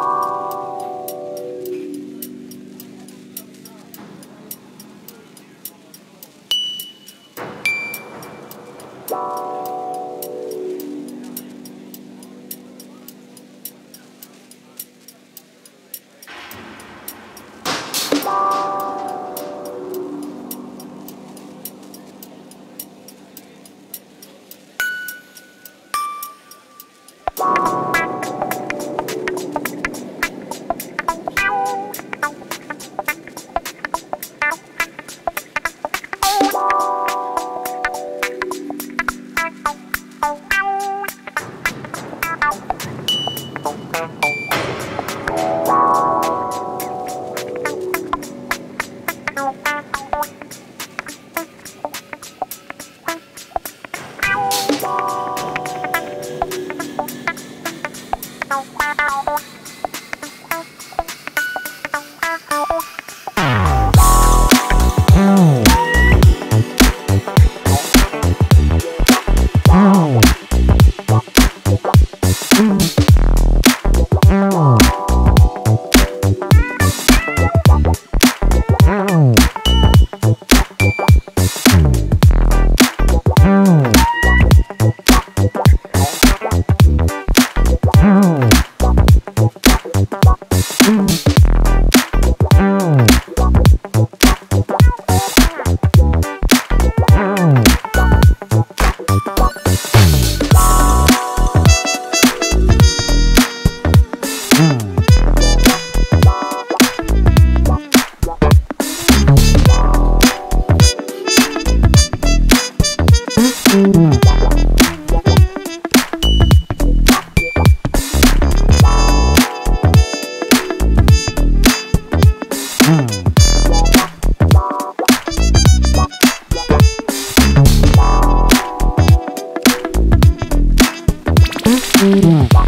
you Mm.